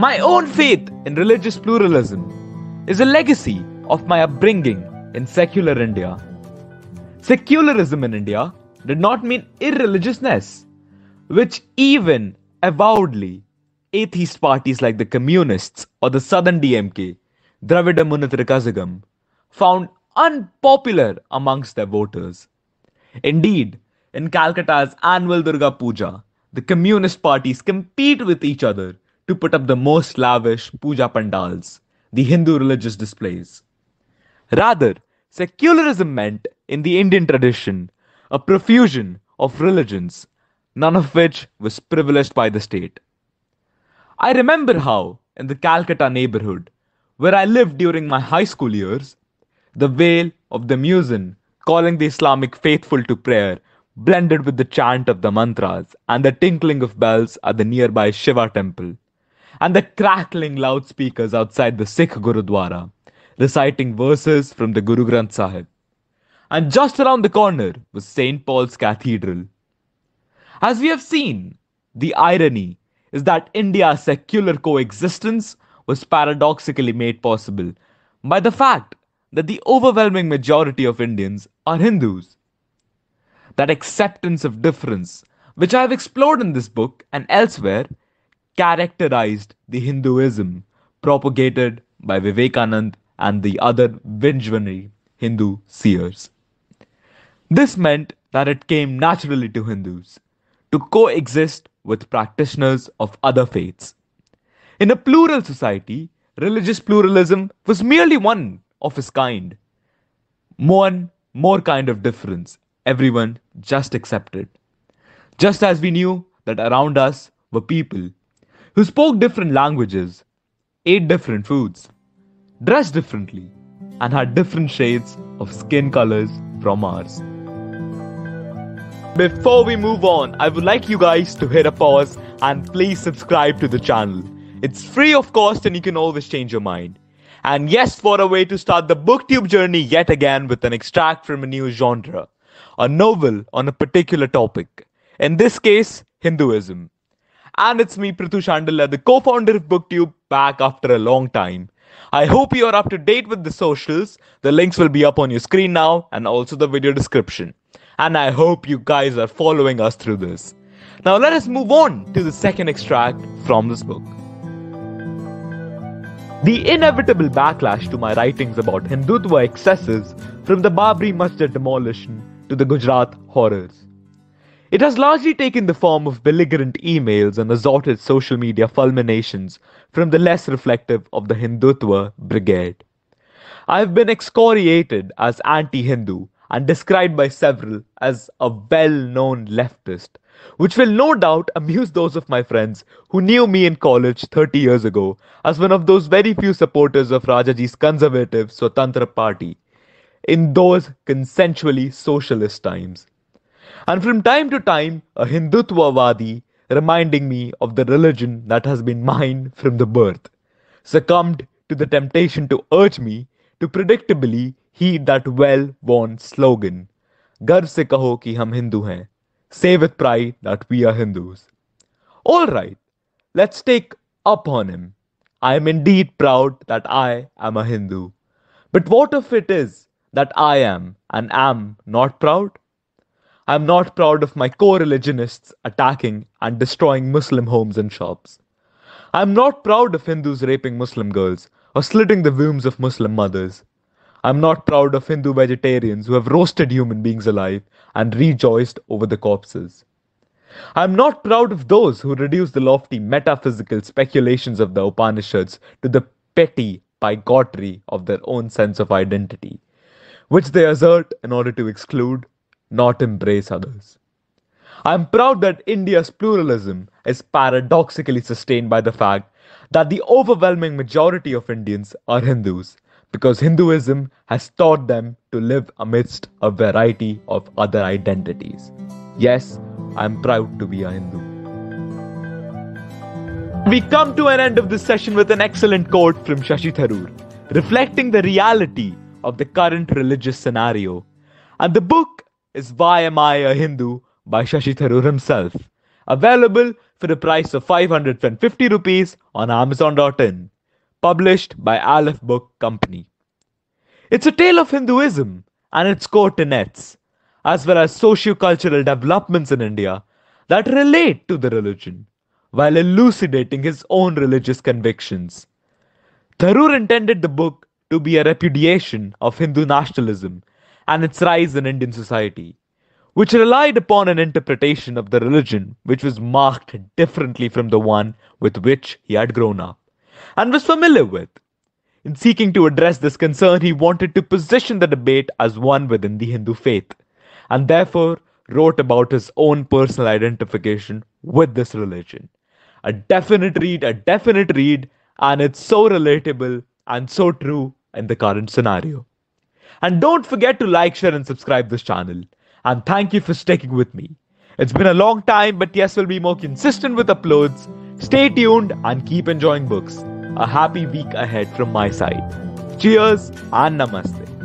My own faith in religious pluralism is a legacy of my upbringing in secular India. Secularism in India did not mean irreligiousness, which even avowedly atheist parties like the Communists or the Southern DMK, Dravida Munnetra Kazhagam, found unpopular amongst their voters. Indeed, in Calcutta's annual Durga Puja, the communist parties compete with each other to put up the most lavish puja pandals, the Hindu religious displays. Rather, secularism meant, in the Indian tradition, a profusion of religions, none of which was privileged by the state. I remember how, in the Calcutta neighborhood, where I lived during my high school years, the wail of the muezzin calling the Islamic faithful to prayer blended with the chant of the mantras and the tinkling of bells at the nearby Shiva temple and the crackling loudspeakers outside the Sikh Gurudwara, reciting verses from the Guru Granth Sahib. And just around the corner was St. Paul's Cathedral. As we have seen, the irony is that India's secular coexistence was paradoxically made possible by the fact that the overwhelming majority of Indians are Hindus. That acceptance of difference, which I have explored in this book and elsewhere, characterized the Hinduism propagated by Vivekanand and the other visionary Hindu seers. This meant that it came naturally to Hindus to coexist with practitioners of other faiths. In a plural society, religious pluralism was merely one of its kind. One more kind of difference, everyone just accepted. Just as we knew that around us were people who spoke different languages, ate different foods, dressed differently, and had different shades of skin colors from ours. Before we move on, I would like you guys to hit a pause and please subscribe to the channel. It's free of cost and you can always change your mind. And yes, for a way to start the booktube journey yet again with an extract from a new genre, a novel on a particular topic. In this case, Hinduism. And it's me, Prithu Shandilya, the co founder of Booktube, back after a long time. I hope you are up to date with the socials. The links will be up on your screen now and also the video description. And I hope you guys are following us through this. Now let us move on to the second extract from this book. The inevitable backlash to my writings about Hindutva excesses from the Babri Masjid demolition to the Gujarat horrors. It has largely taken the form of belligerent emails and assorted social media fulminations from the less reflective of the Hindutva brigade. I have been excoriated as anti Hindu and described by several as a well known leftist, which will no doubt amuse those of my friends who knew me in college 30 years ago as one of those very few supporters of Rajaji's conservative Swatantra party in those consensually socialist times. And from time to time a Hindutvavadi reminding me of the religion that has been mine from the birth, succumbed to the temptation to urge me to predictably heed that well-worn slogan, Garv se kaho ki hum Hindu hain, say with pride that we are Hindus. All right, let's take up on him. I am indeed proud that I am a Hindu. But what if it is that I am and am not proud? I'm not proud of my co-religionists attacking and destroying Muslim homes and shops. I'm not proud of Hindus raping Muslim girls or slitting the wombs of Muslim mothers. I'm not proud of Hindu vegetarians who have roasted human beings alive and rejoiced over the corpses. I'm not proud of those who reduce the lofty metaphysical speculations of the Upanishads to the petty bigotry of their own sense of identity, which they assert in order to exclude not embrace others. I am proud that India's pluralism is paradoxically sustained by the fact that the overwhelming majority of Indians are Hindus because Hinduism has taught them to live amidst a variety of other identities. Yes, I am proud to be a Hindu. We come to an end of this session with an excellent quote from Shashi Tharoor, reflecting the reality of the current religious scenario. And the book is Why Am I a Hindu by Shashi Tharoor himself, available for the price of 550 rupees on Amazon.in, published by Aleph Book Company. It's a tale of Hinduism and its core tenets, as well as socio-cultural developments in India that relate to the religion, while elucidating his own religious convictions. Tharoor intended the book to be a repudiation of Hindu nationalism and its rise in Indian society, which relied upon an interpretation of the religion which was marked differently from the one with which he had grown up and was familiar with. In seeking to address this concern, he wanted to position the debate as one within the Hindu faith, and therefore wrote about his own personal identification with this religion. A definite read, a definite read, and it's so relatable and so true in the current scenario. And don't forget to like, share, and subscribe this channel. And thank you for sticking with me. It's been a long time, but yes, we'll be more consistent with uploads. Stay tuned and keep enjoying books. A happy week ahead from my side. Cheers and namaste.